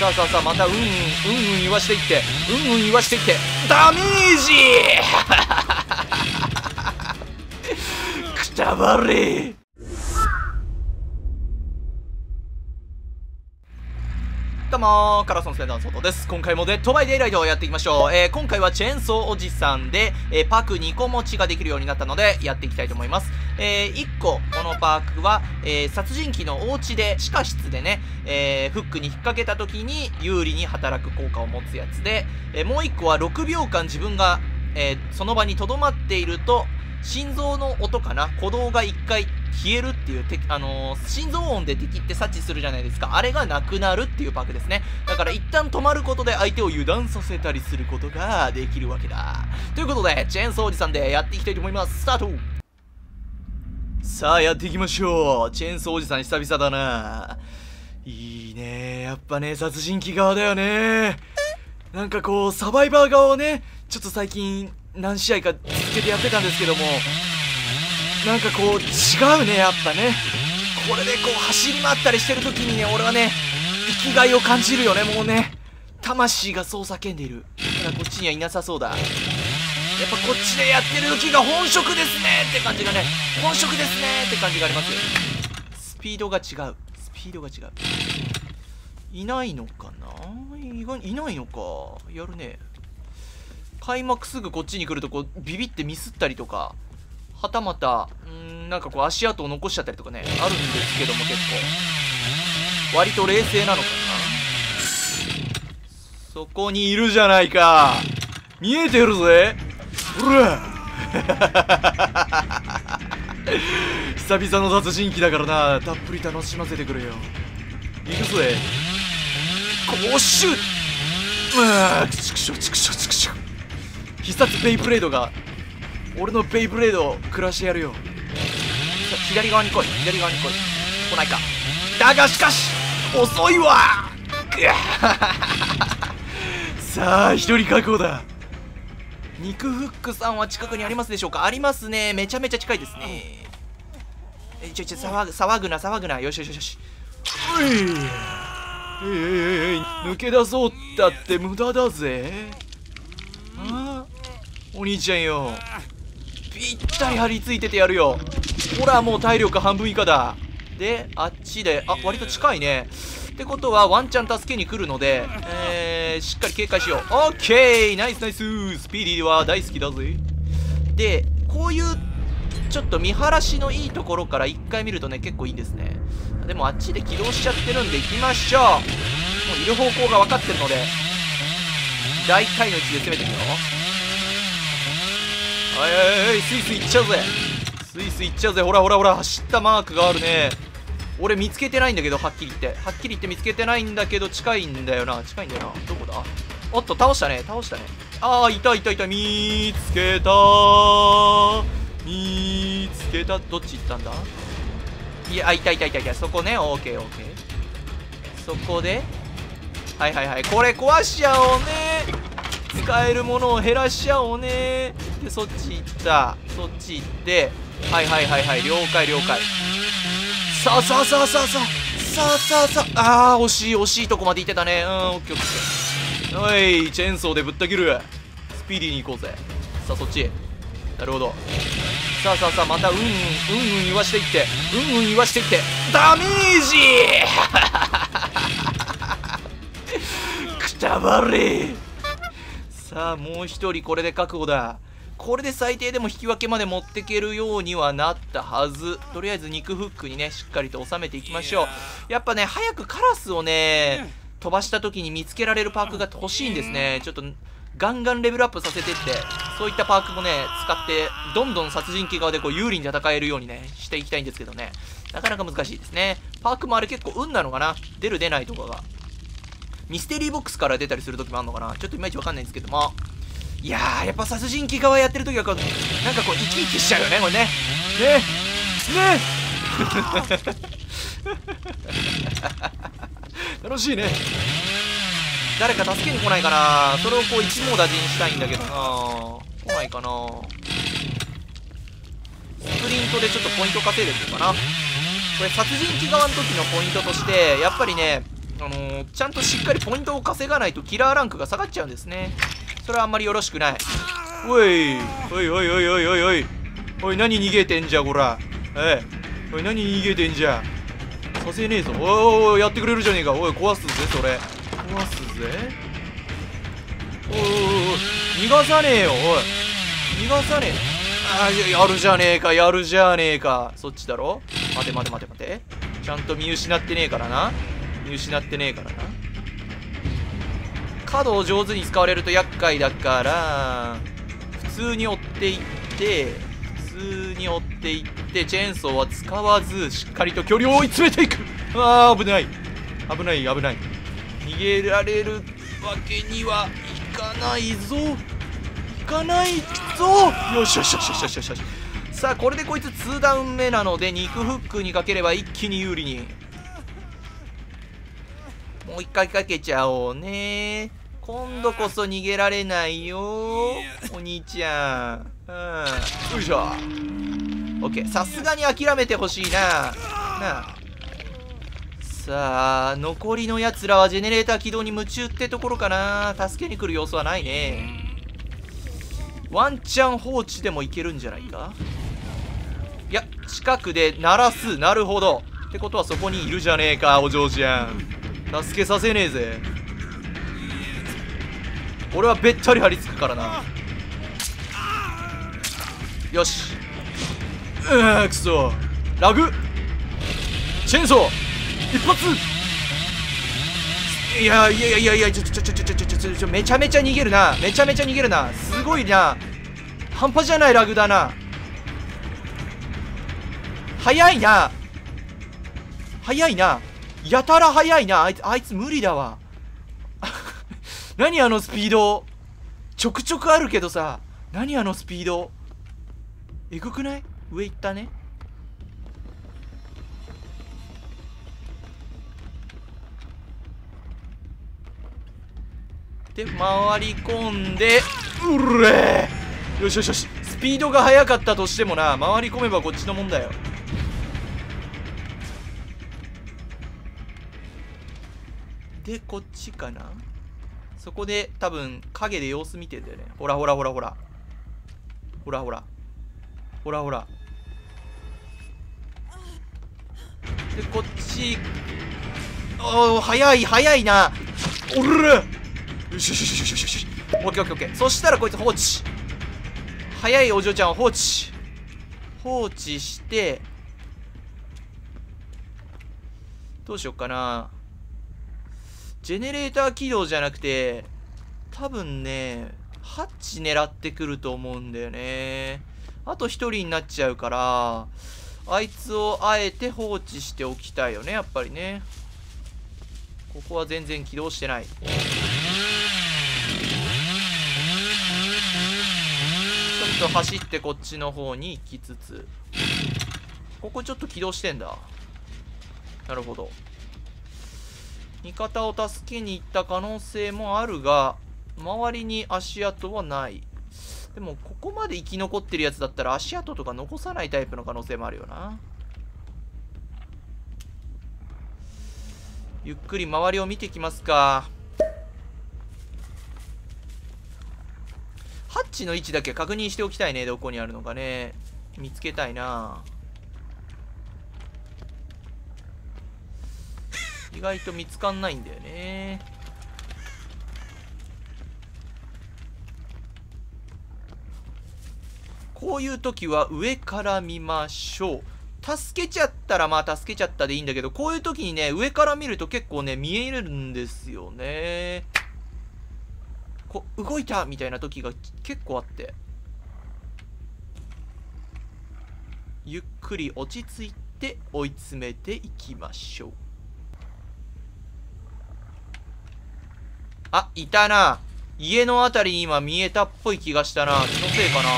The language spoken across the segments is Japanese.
さあさあさあまたうんうんうんうん言わしていって。うんうん言わしていって。ダメージ！くたばれどうも、カラソンセンダーソトです。今回もデッドバイデイライトをやっていきましょう。えー、今回はチェーンソーおじさんで、えー、パーク2個持ちができるようになったので、やっていきたいと思います。えー、1個、このパークは、えー、殺人鬼のお家で、地下室でね、えー、フックに引っ掛けた時に有利に働く効果を持つやつで、えー、もう1個は6秒間自分が、えー、その場に留まっていると、心臓の音かな？鼓動が1回消えるっていう、あのー、心臓音で敵って察知するじゃないですか。あれがなくなるっていうパークですね。だから一旦止まることで相手を油断させたりすることができるわけだ。ということで、チェーンソーおじさんでやっていきたいと思います。スタートさあ、やっていきましょう。チェーンソーおじさん久々だな。いいねやっぱね、殺人鬼側だよねなんかこう、サバイバー側をね、ちょっと最近何試合か続けてやってたんですけども、なんかこう違うねやっぱね。これでこう走り回ったりしてる時にね俺はね生きがいを感じるよねもうね。魂がそう叫んでいる。ただこっちにはいなさそうだ。やっぱこっちでやってる時が本職ですねって感じがね。本職ですねって感じがありますよ。スピードが違う。スピードが違う。いないのかな？いいないのか？やるね。開幕すぐこっちに来るとこうビビってミスったりとかはたまたんなんかこう足跡を残しちゃったりとかねあるんですけども結構。割と冷静なのかな。そこにいるじゃないか。見えてるぜ。ほら。久々の殺人鬼だからな。たっぷり楽しませてくれよ。行くぜ。こうシュッ。うんチクショチクショチクショ必殺ベイブレードが俺のベイブレードを暮らしてやるよ。左側に来い。左側に来い。来ないか。だがしかし遅いわ。さあ一人確保だ。肉フックさんは近くにありますでしょうか？ありますね。めちゃめちゃ近いですね。えちょちょ騒ぐ騒ぐな騒ぐな。よしよしよしおい。えいえいえい抜け出そうったって無駄だぜお兄ちゃんよ。ぴったり張り付いててやるよ。ほらもう体力半分以下だ。であっちであ割と近いね。ってことはワンチャン助けに来るので、えー、しっかり警戒しよう。オッケー!ナイスナイススピーディーは大好きだぜ。でこういうちょっと見晴らしのいいところから1回見るとね結構いいですね。でもあっちで起動しちゃってるんで行きましょう。もういる方向が分かってるので大体の位置で攻めていくよ。はいはいはいスイスイ行っちゃうぜ。スイスイ行っちゃうぜ。ほらほらほら走ったマークがあるね。俺見つけてないんだけどはっきり言って。はっきり言って見つけてないんだけど近いんだよな。近いんだよな。どこだ？おっと倒したね。倒したね。ああいたいたいた。見つけた。見つけた。どっち行ったんだ？いやあいたいたいたいた。そこね。オーケーオーケー。そこで。はいはいはい。これ壊しちゃおうね。使えるものを減らしちゃおうね。でそっち行った。そっち行って。はいはいはいはい。了解了解。さあさあさあさあさあ。さあさああ。ー惜しい惜しいとこまで行ってたね。うんオッケーオッケー。おいチェーンソーでぶった切る。スピーディーに行こうぜ。さあそっちなるほど。さあさあさあまたうんうんうんうん言わしていって。うんうん言わしていって。ダメージ！くたばれ！さあもう一人これで覚悟だ。これで最低でも引き分けまで持ってけるようにはなったはず。とりあえず肉フックにねしっかりと収めていきましょう。やっぱね早くカラスをね飛ばした時に見つけられるパークが欲しいんですね。ちょっとガンガンレベルアップさせてってそういったパークもね使ってどんどん殺人鬼側でこう有利に戦えるようにねしていきたいんですけどね。なかなか難しいですね。パークもあれ結構運なのかな？出る出ないとかが。ミステリーボックスから出たりする時もあるのかな？ちょっといまいちわかんないんですけどもいやーやっぱ殺人鬼側やってる時はこうなんかこう生き生きしちゃうよねこれね。ね。ね。楽しいね。誰か助けに来ないかな。それをこう一網打尽したいんだけどな。来ないかな。スプリントでちょっとポイント稼いでるのかな。これ殺人鬼側の時のポイントとしてやっぱりねあのー、ちゃんとしっかりポイントを稼がないとキラーランクが下がっちゃうんですねそれはあんまりよろしくない。おいおいおいおいおいおいおい。おい何逃げてんじゃこら。えおい何逃げてんじゃ。させねえぞ。おいおいやってくれるじゃねえか。おい壊すぜそれ。壊すぜ。おいおいおい逃がさねえよおい。逃がさねえ。あやるじゃねえかやるじゃねえか。そっちだろ。待て待て待て待て。ちゃんと見失ってねえからな。見失ってねえからな。角を上手に使われると厄介だから普通に追っていって普通に追っていってチェーンソーは使わずしっかりと距離を追い詰めていく。あー危ない。危ない危ない。逃げられるわけにはいかないぞ。いかないぞ。よしよしよしよしよしよし。さあこれでこいつ2ダウン目なので肉フックにかければ一気に有利に。もう一回かけちゃおうね。今度こそ逃げられないよ。お兄ちゃん。うん。よいしょ。オッケーさすがに諦めてほしいな。なあ。さあ残りのやつらはジェネレーター起動に夢中ってところかな。助けに来る様子はないね。ワンチャン放置でもいけるんじゃないか？いや近くで鳴らす。なるほど。ってことはそこにいるじゃねえかお嬢ちゃん。助けさせねえぜ俺はべったり張り付くからな。よし。うわくそ。ラグ。チェーンソー。一発。いやいやいやいやちょちょちょちょちょちょちょめちゃめちゃ逃げるなめちゃめちゃ逃げるなすごいな半端じゃないラグだな早いな早いなやたら早いなあいつあいつ無理だわ何あのスピード？ちょくちょくあるけどさ。何あのスピード？えぐくない？上行ったね。で回り込んでうれよしよしよし。スピードが速かったとしてもな回り込めばこっちのもんだよ。でこっちかな？そこで多分影で様子見てんだよね。ほらほらほらほら。ほらほら。ほらほら。でこっち。おお早い早いな。おらよしよしよしよしよしよし。オッケーオッケーオッケー。そしたらこいつ放置早いお嬢ちゃんを放置放置して。どうしよっかな。ジェネレーター起動じゃなくて多分ねハッチ狙ってくると思うんだよね。あと1人になっちゃうからあいつをあえて放置しておきたいよねやっぱりね。ここは全然起動してない。ちょっと走ってこっちの方に行きつつ。ここちょっと起動してんだ。なるほど。味方を助けに行った可能性もあるが周りに足跡はない。でもここまで生き残ってるやつだったら足跡とか残さないタイプの可能性もあるよな。ゆっくり周りを見てきますか。ハッチの位置だけ確認しておきたいね。どこにあるのかね。見つけたいな。意外と見つかんないんだよね。こういう時は上から見ましょう。助けちゃったらまあ助けちゃったでいいんだけどこういう時にね上から見ると結構ね見えるんですよね。こ動いたみたいな時が結構あって。ゆっくり落ち着いて追い詰めていきましょう。あいたな。家のあたりに今見えたっぽい気がしたな。気のせいかな。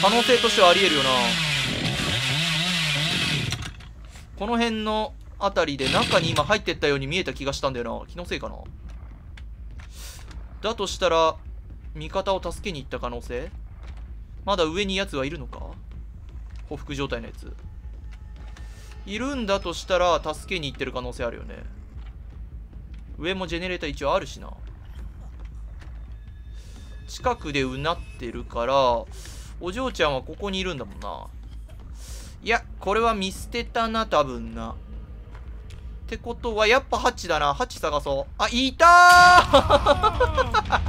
可能性としてはありえるよな。この辺のあたりで中に今入ってったように見えた気がしたんだよな。気のせいかな。だとしたら味方を助けに行った可能性？まだ上に奴はいるのか？報復状態のやつ。いるんだとしたら助けに行ってる可能性あるよね。上もジェネレーター一応あるしな。近くでうなってるからお嬢ちゃんはここにいるんだもんな。いやこれは見捨てたな多分な。ってことはやっぱハチだな。ハチ探そう。あいた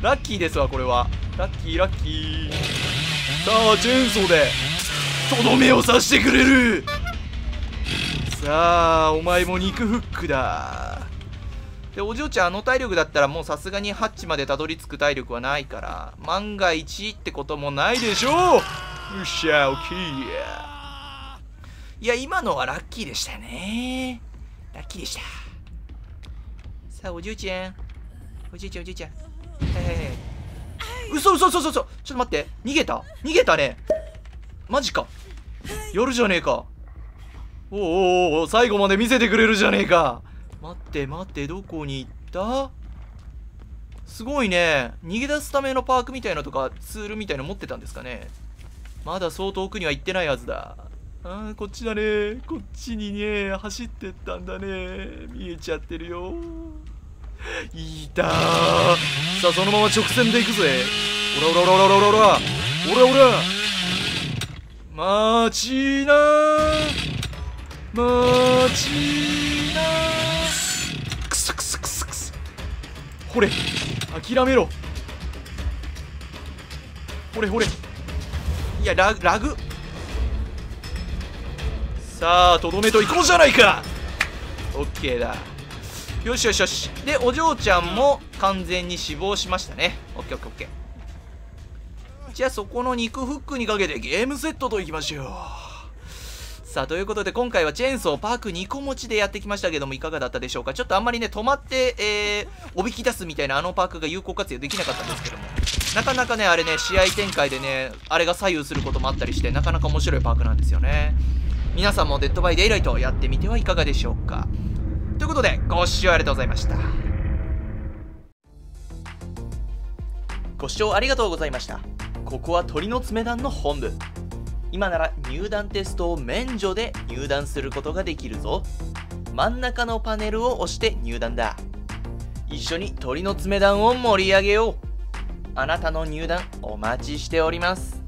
ラッキーですわこれは。ラッキーラッキー。さあチェーンソーでとどめを刺してくれる。さあお前も肉フックだでお嬢ちゃんあの体力だったらもうさすがにハッチまでたどり着く体力はないから万が一ってこともないでしょう。よっしゃオッケーいや今のはラッキーでしたね。ラッキーでした。さあお嬢ちゃん。お嬢ちゃんお嬢ちゃん。はいはいはい嘘嘘嘘嘘。嘘ちょっと待って。逃げた？逃げたね。マジか。やるじゃねえか。おおおお最後まで見せてくれるじゃねえか。待って待ってどこに行った？すごいね。逃げ出すためのパークみたいなとかツールみたいの持ってたんですかね。まだそう遠くには行ってないはずだ。あーこっちだね。こっちにね走ってったんだね。見えちゃってるよ。いたー。さあそのまま直線で行くぜ。おらおらおらおらおらおらおら。おら待ちな待ちなくすくすくすくすほれ諦めろ。ほれほれ。いやラグラグ。さあとどめといこうじゃないか。オッケーだ。よしよしよし。でお嬢ちゃんも完全に死亡しましたね。オッケーオッケーオッケー。じゃあそこの肉フックにかけてゲームセットといきましょう。さあということで今回はチェーンソーパーク2個持ちでやってきましたけどもいかがだったでしょうか？ちょっとあんまりね止まって、えー、おびき出すみたいなあのパークが有効活用できなかったんですけども。なかなかねあれね試合展開でねあれが左右することもあったりしてなかなか面白いパークなんですよね。皆さんもデッドバイデイライトやってみてはいかがでしょうか？ということでご視聴ありがとうございました。ご視聴ありがとうございました。ここは鳥の爪団の本部。今なら入団テストを免除で入団することができるぞ。真ん中のパネルを押して入団だ。一緒に鳥の爪団を盛り上げよう。あなたの入団お待ちしております。